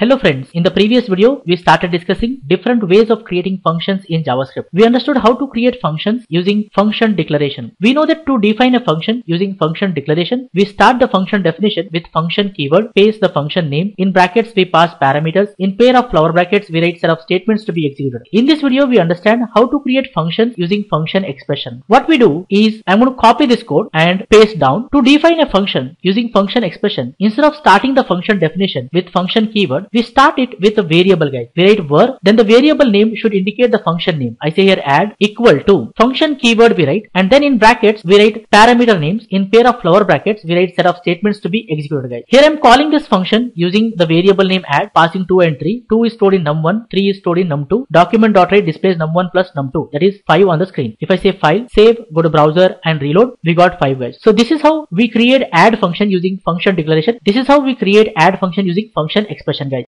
Hello friends, in the previous video we started discussing different ways of creating functions in JavaScript. We understood how to create functions using function declaration. We know that to define a function using function declaration, we start the function definition with function keyword, paste the function name, in brackets we pass parameters, in pair of flower brackets we write set of statements to be executed. In this video we understand how to create functions using function expression. What we do is I'm going to copy this code and paste down. To define a function using function expression, instead of starting the function definition with function keyword, we start it with a variable guys. We write var, then the variable name should indicate the function name. I say here add equal to function keyword we write and then in brackets we write parameter names. In pair of flower brackets we write set of statements to be executed guys. Here I'm calling this function using the variable name add passing 2 and 3. 2 is stored in num1, 3 is stored in num2. Document.write displays num1 plus num2 that is 5 on the screen. If I say file, save, go to browser and reload, we got 5 guys. So this is how we create add function using function declaration. This is how we create add function using function expression guys.